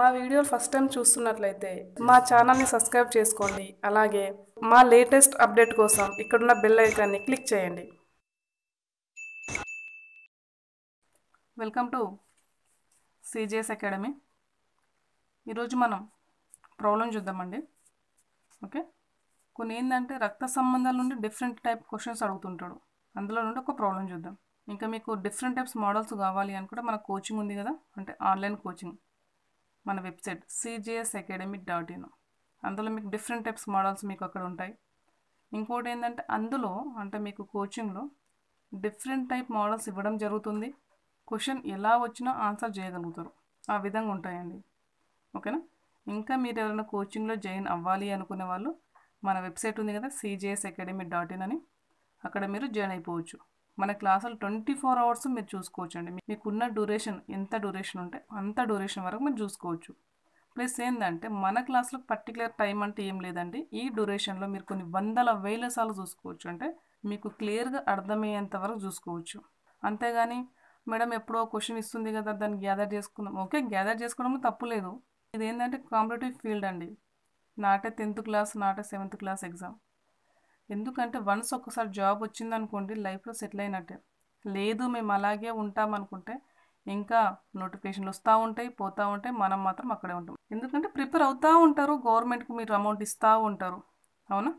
మా వీడియోలు first time చూస్తున్నట్లయితే మా ఛానల్ని సబ్స్క్రైబ్ చేసుకోండి. అలాగే మా లేటెస్ట్ అప్డేట్ కోసం ఇక్కడున్న బెల్ ఐకాన్ని క్లిక్ చేయండి. Welcome to CGS academy. ఈరోజు మనం ప్రాబ్లం చూద్దామండి. ఓకే? కొన్ని ఏంటంటే రక్త సంబంధాల నుండి డిఫరెంట్ టైప్ క్వశ్చన్స్ అడుగుతుంటాడు. అందులో నుండి ఒక ప్రాబ్లం చూద్దాం. ఇంకా మీకు డిఫరెంట్ టైప్స్ మోడల్స్ కావాలి అని కూడా మన కోచింగ్ ఉంది కదా? అంటే ఆన్లైన్ కోచింగ్. మన website CGS academy dot in అందులో మీకు డిఫరెంట్ టైప్స్ మోడల్స్ మీకు అక్కడ ఉంటాయి. ఇంకోటి ఏంటంటే అందులో అంటే మీకు కోచింగ్లో డిఫరెంట్ టైప్ మోడల్స్ ఇవ్వడం జరుగుతుంది. క్వశ్చన్ ఎలా వచ్చినా ఆన్సర్ చేయగలుగుతారు. ఆ విధంగా ఉంటాయండి. ఓకేనా? ఇంకా మీరు ఎవరైనా కోచింగ్లో జాయిన్ అవ్వాలి అనుకునే వాళ్ళు మన వెబ్సైట్ ఉంది కదా సిజిఎస్ అకాడమీ డాట్ ఇన్ అని. అక్కడ మీరు జాయిన్ అయిపోవచ్చు. మన క్లాసులు ట్వంటీ ఫోర్ అవర్స్ మీరు చూసుకోవచ్చు అండి మీకున్న డ్యూరేషన్ ఎంత డ్యూరేషన్ ఉంటే అంత డ్యూరేషన్ వరకు మీరు చూసుకోవచ్చు. ప్లస్ ఏంటంటే మన క్లాస్లో పర్టికులర్ టైం అంటే ఏం లేదండి. ఈ డ్యూరేషన్లో మీరు కొన్ని వందల వేల సార్లు చూసుకోవచ్చు. అంటే మీకు క్లియర్గా అర్థమయ్యేంత వరకు చూసుకోవచ్చు. అంతేగాని మేడం ఎప్పుడో క్వశ్చన్ ఇస్తుంది కదా దాన్ని గ్యాదర్ చేసుకుందాం. ఓకే గ్యాదర్ చేసుకోవడంలో తప్పు లేదు. ఇది ఏంటంటే కాంపిటేటివ్ ఫీల్డ్ అండి. నాటే టెన్త్ క్లాస్ నాటే సెవెంత్ క్లాస్ ఎగ్జామ్ ఎందుకంటే వన్స్ ఒకసారి జాబ్ వచ్చిందనుకోండి లైఫ్లో సెటిల్ అయినట్టే. లేదు మేము అలాగే ఉంటాం అనుకుంటే ఇంకా నోటిఫికేషన్లు వస్తూ ఉంటాయి పోతూ ఉంటాయి మనం మాత్రం అక్కడే ఉంటాం. ఎందుకంటే ప్రిపేర్ అవుతూ ఉంటారు గవర్నమెంట్కి మీరు అమౌంట్ ఇస్తూ ఉంటారు. అవునా?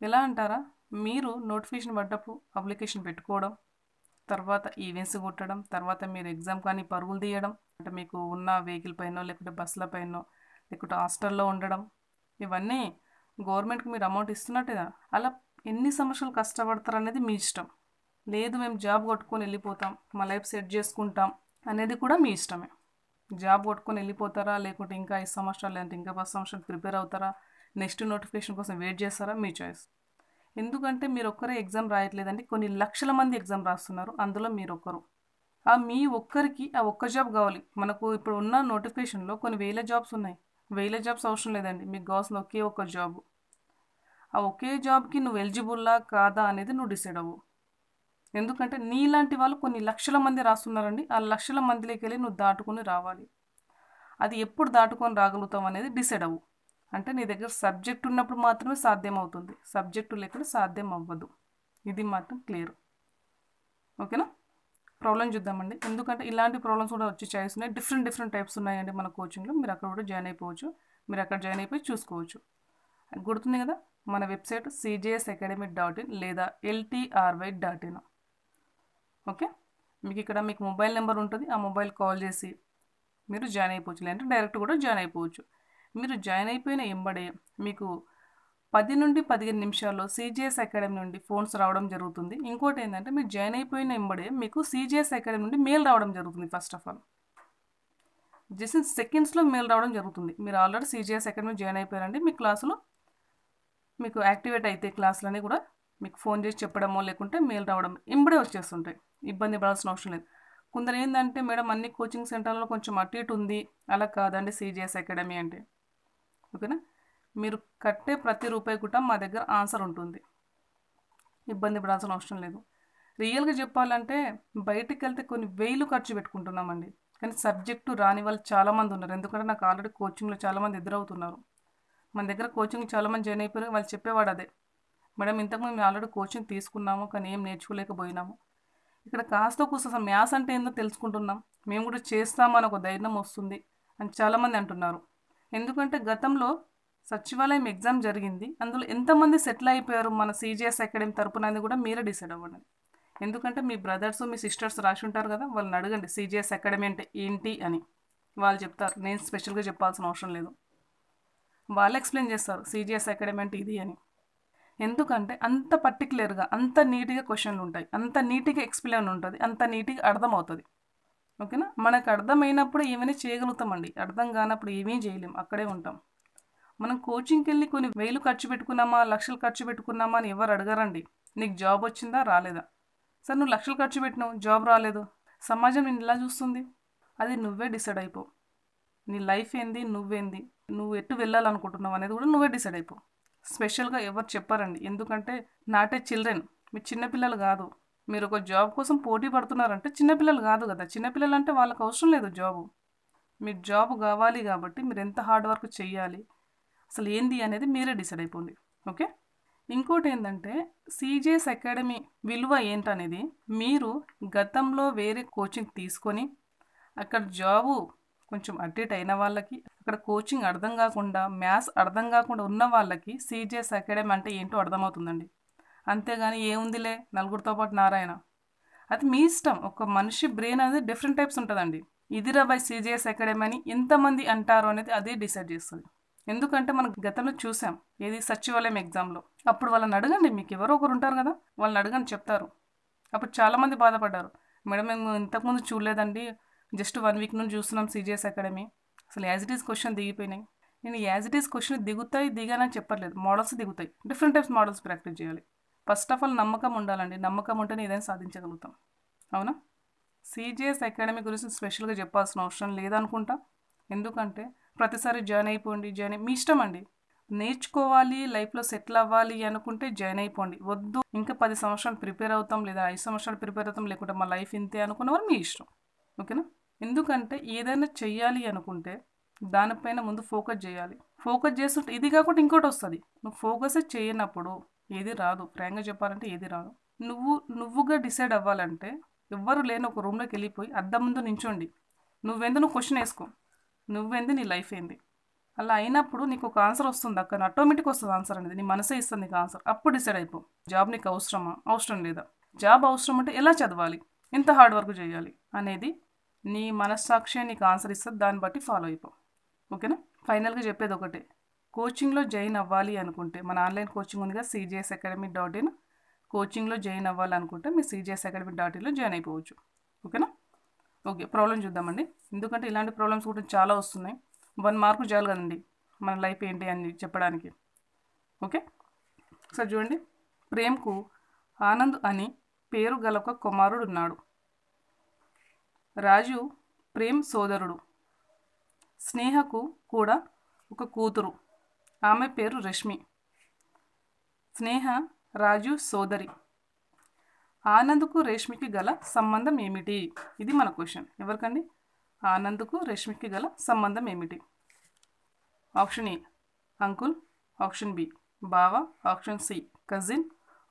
ఎలా అంటారా? మీరు నోటిఫికేషన్ పడ్డప్పుడు అప్లికేషన్ పెట్టుకోవడం తర్వాత ఈవెంట్స్ కొట్టడం తర్వాత మీరు ఎగ్జామ్ కానీ పరుగులు తీయడం అంటే మీకు ఉన్న వెహికల్ పైనో లేకుంటే బస్సుల పైనో లేకుంటే హాస్టల్లో ఉండడం ఇవన్నీ గవర్నమెంట్కి మీరు అమౌంట్ ఇస్తున్నట్టుగా అలా ఎన్ని సంవత్సరాలు కష్టపడతారు అనేది మీ ఇష్టం. లేదు మేము జాబ్ కొట్టుకొని వెళ్ళిపోతాం మా లైఫ్ సెట్ చేసుకుంటాం అనేది కూడా మీ ఇష్టమే. జాబ్ కొట్టుకొని వెళ్ళిపోతారా? లేకుంటే ఇంకా ఐదు సంవత్సరాలు లేదంటే ఇంకా పది సంవత్సరాలు ప్రిపేర్ అవుతారా? నెక్స్ట్ నోటిఫికేషన్ కోసం వెయిట్ చేస్తారా? మీ చాయిస్. ఎందుకంటే మీరు ఒక్కరే ఎగ్జామ్ రాయట్లేదండి. కొన్ని లక్షల మంది ఎగ్జామ్ రాస్తున్నారు. అందులో మీరు ఒక్కరు. ఆ మీ ఒక్కరికి ఆ ఒక్క జాబ్ కావాలి. మనకు ఇప్పుడు ఉన్న నోటిఫికేషన్లో కొన్ని వేల జాబ్స్ ఉన్నాయి. వేల జాబ్స్ అవసరం లేదండి. మీకు కావాల్సిన ఒకే ఒక్క జాబ్. ఆ ఒకే జాబ్కి నువ్వు ఎలిజిబుల్లా కాదా అనేది నువ్వు డిసైడ్ అవ్వు. ఎందుకంటే నీలాంటి వాళ్ళు కొన్ని లక్షల మంది రాస్తున్నారండి. ఆ లక్షల మందిలోకి వెళ్ళి నువ్వు దాటుకొని రావాలి. అది ఎప్పుడు దాటుకొని రాగలుగుతావు అనేది డిసైడ్ అవ్వు. అంటే నీ దగ్గర సబ్జెక్ట్ ఉన్నప్పుడు మాత్రమే సాధ్యం అవుతుంది. సబ్జెక్టు లేకుండా సాధ్యం అవ్వదు. ఇది మాత్రం క్లియర్. ఓకేనా? ప్రాబ్లం చూద్దామండి. ఎందుకంటే ఇలాంటి ప్రాబ్లమ్స్ కూడా వచ్చి చాయిస్ ఉన్నాయి. డిఫరెంట్ డిఫరెంట్ టైప్స్ ఉన్నాయండి మన కోచింగ్లో. మీరు అక్కడ కూడా జాయిన్ అయిపోవచ్చు. మీరు అక్కడ జాయిన్ అయిపోయి చూసుకోవచ్చు. గుర్తుంది కదా? మన website CGS academy dot in లేదా L T R Y dot in okay? మీకు ఇక్కడ మీకు మొబైల్ నెంబర్ ఉంటుంది. ఆ మొబైల్ కాల్ చేసి మీరు జాయిన్ అయిపోవచ్చు. లేదంటే డైరెక్ట్ కూడా జాయిన్ అయిపోవచ్చు. మీరు జాయిన్ అయిపోయిన ఎంబడే మీకు పది నుండి పదిహేను నిమిషాల్లో సీజీఎస్ అకాడమీ నుండి ఫోన్స్ రావడం జరుగుతుంది. ఇంకోటి ఏంటంటే మీరు జాయిన్ అయిపోయిన ఎంబడే మీకు సీజీఎస్ అకాడమీ నుండి మెయిల్ రావడం జరుగుతుంది ఫస్ట్ ఆఫ్ ఆల్. జస్ట్ సెకండ్స్లో మెయిల్ రావడం జరుగుతుంది. మీరు ఆల్రెడీ సీజీఎస్ అకాడమీ జాయిన్ అయిపోయారండి. మీ క్లాసులో మీకు యాక్టివేట్ అయితే క్లాసులని కూడా మీకు ఫోన్ చేసి చెప్పడమో లేకుంటే మెయిల్ రావడం ఇంబడే వచ్చేస్తుంటాయి. ఇబ్బంది పడాల్సిన అవసరం లేదు. కొందరు ఏంటంటే మేడం అన్ని కోచింగ్ సెంటర్లో కొంచెం అటు ఇటు ఉంది. అలా కాదండి సీజీఎస్ అకాడమీ అంటే. ఓకేనా? మీరు కట్టే ప్రతి రూపాయి కూడా మా దగ్గర ఆన్సర్ ఉంటుంది. ఇబ్బంది పడాల్సిన అవసరం లేదు. రియల్గా చెప్పాలంటే బయటికి వెళ్తే కొన్ని వేలు ఖర్చు పెట్టుకుంటున్నామండి. కానీ సబ్జెక్టు రాని వాళ్ళు చాలామంది ఉన్నారు. ఎందుకంటే నాకు ఆల్రెడీ కోచింగ్లో చాలామంది ఎదురవుతున్నారు. మన దగ్గర కోచింగ్ చాలామంది జాయిన్ అయిపోయారు వాళ్ళు చెప్పేవాడు అదే. మేడం ఇంతకుముందు మేము ఆల్రెడీ కోచింగ్ తీసుకున్నాము కానీ ఏం నేర్చుకోలేకపోయినాము. ఇక్కడ కాస్త కూస్త మ్యాథ్స్ అంటే ఏందో తెలుసుకుంటున్నాం. మేము కూడా చేస్తామని ఒక ధైర్యం వస్తుంది అని చాలామంది అంటున్నారు. ఎందుకంటే గతంలో సచివాలయం ఎగ్జామ్ జరిగింది. అందులో ఎంతమంది సెటిల్ అయిపోయారు? మన సీజీఎస్ అకాడమీ తరపున అనేది కూడా మీరే డిసైడ్ అవ్వండి. ఎందుకంటే మీ బ్రదర్స్ మీ సిస్టర్స్ రాసి ఉంటారు కదా వాళ్ళని అడగండి. సీజీఎస్ అకాడమీ అంటే ఏంటి అని. వాళ్ళు చెప్తారు. నేను స్పెషల్గా చెప్పాల్సిన అవసరం లేదు. వాళ్ళు ఎక్స్ప్లెయిన్ చేస్తారు సీజీఎస్ అకాడమీ అంటే ఇది అని. ఎందుకంటే అంత పర్టికులర్గా అంత నీట్గా క్వశ్చన్లు ఉంటాయి అంత నీట్గా ఎక్స్ప్లెయిన్ ఉంటుంది అంత నీట్గా అర్థమవుతుంది. ఓకేనా? మనకు అర్థమైనప్పుడు ఏమైనా చేయగలుగుతామండి. అర్థం కానప్పుడు ఏమీ చేయలేం అక్కడే ఉంటాం. మనం కోచింగ్కి వెళ్ళి కొన్ని వేలు ఖర్చు పెట్టుకున్నామా లక్షలు ఖర్చు పెట్టుకున్నామా అని ఎవరు అడగరండి. నీకు జాబ్ వచ్చిందా రాలేదా? సార్ నువ్వు లక్షలు ఖర్చు పెట్టినావు జాబ్ రాలేదు. సమాజం నేను ఇలా చూస్తుంది? అది నువ్వే డిసైడ్ అయిపో. నీ లైఫ్ ఏంది నువ్వేంది నువ్వు ఎటు వెళ్ళాలనుకుంటున్నావు అనేది కూడా నువ్వే డిసైడ్ అయిపో. స్పెషల్గా ఎవరు చెప్పారండి. ఎందుకంటే నాటే చిల్డ్రన్. మీ చిన్నపిల్లలు కాదు. మీరు ఒక జాబ్ కోసం పోటీ పడుతున్నారంటే చిన్నపిల్లలు కాదు కదా. చిన్నపిల్లలు అంటే వాళ్ళకి అవసరం లేదు జాబు. మీకు జాబ్ కావాలి కాబట్టి మీరు ఎంత హార్డ్ వర్క్ చేయాలి అసలు ఏంది అనేది మీరే డిసైడ్ అయిపోండి. ఓకే? ఇంకోటి ఏంటంటే సీజేఎస్ అకాడమీ విలువ ఏంటనేది మీరు గతంలో వేరే కోచింగ్ తీసుకొని అక్కడ జాబు కొంచెం అడ్డేట్ అయిన వాళ్ళకి అక్కడ కోచింగ్ అర్థం కాకుండా మ్యాథ్స్ అర్థం కాకుండా ఉన్న వాళ్ళకి సీజీఎస్ అకాడమీ అంటే ఏంటో అర్థమవుతుందండి. అంతేగాని ఏముందిలే నలుగురితో పాటు నారాయణ. అది మీ ఇష్టం. ఒక మనిషి బ్రెయిన్ అనేది డిఫరెంట్ టైప్స్ ఉంటుందండి. ఇదిరా బై సీజీఎస్ అకాడమీ అని ఎంతమంది అంటారు అనేది అదే డిసైడ్ చేస్తుంది. ఎందుకంటే మనం గతంలో చూసాం ఏది సచివాలయం ఎగ్జామ్లో. అప్పుడు వాళ్ళని అడగండి మీకు ఎవరో ఒకరు ఉంటారు కదా వాళ్ళని అడగండి చెప్తారు. అప్పుడు చాలామంది బాధపడ్డారు. మేడం మేము ఇంతకుముందు చూడలేదండి జస్ట్ వన్ వీక్ నుంచి చూస్తున్నాం సిజిఎస్ అకాడమీ. అసలు యాజ్ ఇట్ ఈస్ క్వశ్చన్ దిగిపోయినాయి. నేను యాజ్ ఇట్ ఈస్ క్వశ్చన్ దిగుతాయి దిగానని చెప్పట్లేదు. మోడల్స్ దిగుతాయి. డిఫరెంట్ టైప్స్ మోడల్స్ ప్రాక్టీస్ చేయాలి. ఫస్ట్ ఆఫ్ ఆల్ నమ్మకం ఉండాలండి. నమ్మకం ఉంటేనే ఏదైనా సాధించగలుగుతాం. అవునా? సీజీఎస్ అకాడమీ గురించి స్పెషల్గా చెప్పాల్సిన అవసరం లేదనుకుంటా. ఎందుకంటే ప్రతిసారి జాయిన్ అయిపోండి జాయిన్ మీ ఇష్టం అండి. నేర్చుకోవాలి లైఫ్లో సెటిల్ అవ్వాలి అనుకుంటే జాయిన్ అయిపోండి. వద్దు ఇంకా పది సంవత్సరాలు ప్రిపేర్ అవుతాం లేదా ఐదు సంవత్సరాలు ప్రిపేర్ అవుతాం లేకుంటే మా లైఫ్ ఇంతే అనుకున్నవారు మీ ఇష్టం. ఓకేనా? ఎందుకంటే ఏదైనా చెయ్యాలి అనుకుంటే దానిపైన ముందు ఫోకస్ చేయాలి. ఫోకస్ చేస్తుంటే ఇది కాకుండా ఇంకోటి వస్తుంది. నువ్వు ఫోకస్ చేయనప్పుడు ఏది రాదు. ఫ్రాంక్గా చెప్పాలంటే ఏది రాదు. నువ్వు నువ్వుగా డిసైడ్ అవ్వాలంటే ఎవ్వరు లేని ఒక రూమ్లోకి వెళ్ళిపోయి అద్దం ముందు నించోండి. నువ్వెందు నువ్వు క్వశ్చన్ వేసుకో? నువ్వెందు నీ లైఫ్ ఏంది? అలా అయినప్పుడు నీకు ఒక ఆన్సర్ వస్తుంది అక్కడ ఆటోమేటిక్ వస్తుంది ఆన్సర్ అనేది. నీ మనసే ఇస్తుంది నీకు ఆన్సర్. అప్పుడు డిసైడ్ అయిపో. జాబ్ నీకు అవసరమా? అవసరం లేదా? జాబ్ అవసరం అంటే ఎలా చదవాలి? ఎంత హార్డ్ వర్క్ చేయాలి? అనేది నీ మనస్సాక్షి నీకు ఆన్సర్ ఇస్తుంది. దాన్ని బట్టి ఫాలో అయిపో. ఓకేనా ఫైనల్గా చెప్పేది ఒకటే. కోచింగ్లో జాయిన్ అవ్వాలి అనుకుంటే మన ఆన్లైన్ కోచింగ్ ఉందిగా సీజీఎస్ అకాడమీ డాట్ ఇన్ కోచింగ్లో జాయిన్ అవ్వాలనుకుంటే మీరు సీజీఎస్ అకాడమీ డాట్ ఇన్లో జాయిన్ అయిపోవచ్చు. ఓకేనా ఓకే ప్రాబ్లం చూద్దామండి. ఎందుకంటే ఇలాంటి ప్రాబ్లమ్స్ కూడా చాలా వస్తున్నాయి. వన్ మార్కు చాలు కదండి మన లైఫ్ ఏంటి అని చెప్పడానికి. ఓకే సార్ చూడండి. ప్రేమ్కు ఆనంద్ అని పేరు గల ఒక కుమారుడు ఉన్నాడు. రాజు ప్రేమ్ సోదరుడు. స్నేహకు కూడా ఒక కూతురు. ఆమె పేరు రష్మి. స్నేహ రాజు సోదరి. ఆనంద్కు రేష్మికి గల సంబంధం ఏమిటి? ఇది మన క్వశ్చన్. ఎవరికండి? ఆనంద్కు రేష్మికి గల సంబంధం ఏమిటి? Option A uncle. Option B బావ. Option C cousin.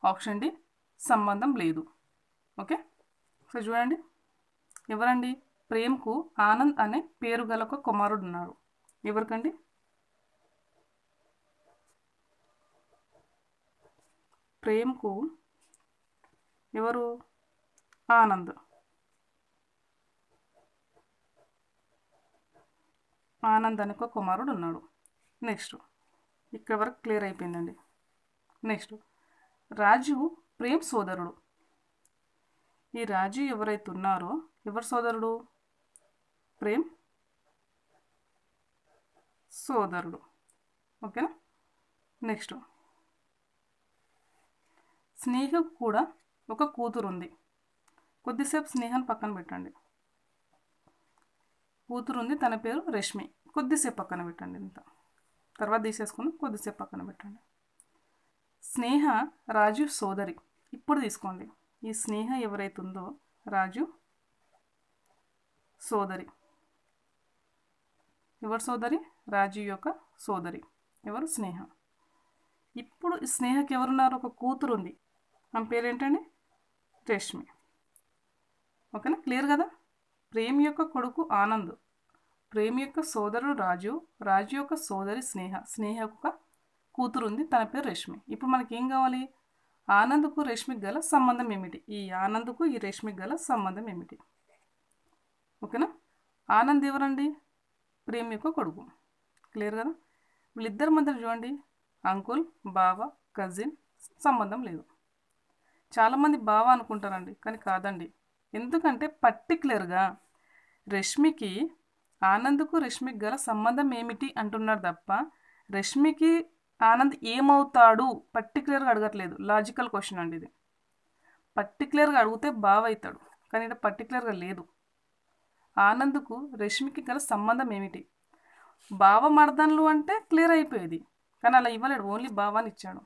Option D సంబంధం లేదు. ఓకే? సో చూడండి. ఎవరండి? ప్రేమ్కు ఆనంద్ అనే పేరు గల ఒక కుమారుడు ఉన్నాడు ఎవరికండి? ప్రేమ్కు ఎవరు? ఆనంద్. ఆనంద్ అనే ఒక కుమారుడు ఉన్నాడు నెక్స్ట్. ఇక్కడ వరకు క్లియర్ అయిపోయిందండి. నెక్స్ట్. రాజు ప్రేమ్ సోదరుడు. ఈ రాజు ఎవరైతే ఉన్నారో ఎవరు సోదరుడు? ప్రేమ్? సోదరుడు. ఓకేనా? నెక్స్ట్. స్నేహకు కూడా ఒక కూతురు ఉంది కొద్దిసేపు స్నేహాన్ని పక్కన పెట్టండి. కూతురు ఉంది తన పేరు రష్మి. కొద్దిసేపు పక్కన పెట్టండి ఇంత. తర్వాత తీసేసుకుని కొద్దిసేపు పక్కన పెట్టండి. స్నేహ రాజు సోదరి. ఇప్పుడు తీసుకోండి. ఈ స్నేహ ఎవరైతుందో రాజు సోదరి. ఎవరు సోదరి? రాజు యొక్క సోదరి. ఎవరు? స్నేహ. ఇప్పుడు స్నేహకి ఎవరున్నారు? ఒక కూతురు ఉంది ఆమె పేరేంటండి? రేష్మి. ఓకేనా? క్లియర్ కదా? ప్రేమ్ యొక్క కొడుకు ఆనంద్. ప్రేమ్ యొక్క సోదరుడు రాజు. రాజు యొక్క సోదరి స్నేహ. స్నేహ యొక్క కూతురు ఉంది తన పేరు రేష్మి. ఇప్పుడు మనకి ఏం కావాలి? ఆనంద్కు రేష్మికి గల సంబంధం ఏమిటి? ఈ ఆనంద్కు ఈ రేష్మికి గల సంబంధం ఏమిటి? ఓకేనా? ఆనంద్ ఎవరండి? ప్రేమ్ యొక్క కొడుకు. క్లియర్ కదా? వీళ్ళిద్దరి మధ్య చూడండి. అంకుల్ బావ కజిన్ సంబంధం లేదు. చాలామంది బావ అనుకుంటారండి కానీ కాదండి. ఎందుకంటే పర్టికులర్గా రష్మికి ఆనంద్కు రష్మికి గల సంబంధం ఏమిటి అంటున్నారు తప్ప రష్మికి ఆనంద్ ఏమవుతాడు పర్టికులర్గా అడగట్లేదు. లాజికల్ క్వశ్చన్ అండి ఇది. పర్టికులర్గా అడిగితే బావ అవుతాడు కానీ ఇక్కడ పర్టికులర్గా లేదు. ఆనంద్కు రష్మికి గల సంబంధం ఏమిటి? బావ మర్దన్లు అంటే క్లియర్ అయిపోయేది. కానీ అలా ఇవ్వలేడు. ఓన్లీ భావాన్ని ఇచ్చాడు.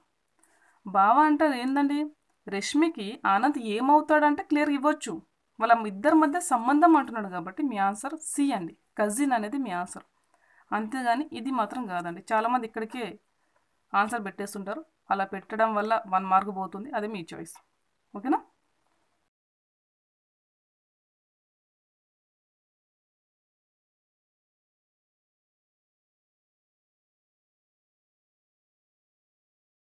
భావ అంటే ఏందండి? రష్మికి ఆనంద్ ఏమవుతాడంటే క్లియర్ ఇవ్వచ్చు. వాళ్ళ ఇద్దరి మధ్య సంబంధం అంటున్నాడు కాబట్టి మీ ఆన్సర్ సి అండి. కజిన్ అనేది మీ ఆన్సర్. అంతేగాని ఇది మాత్రం కాదండి. చాలామంది ఇక్కడికే ఆన్సర్ పెట్టేస్తుంటారు. అలా పెట్టడం వల్ల వన్ మార్క్ పోతుంది. అది మీ చాయిస్. ఓకేనా?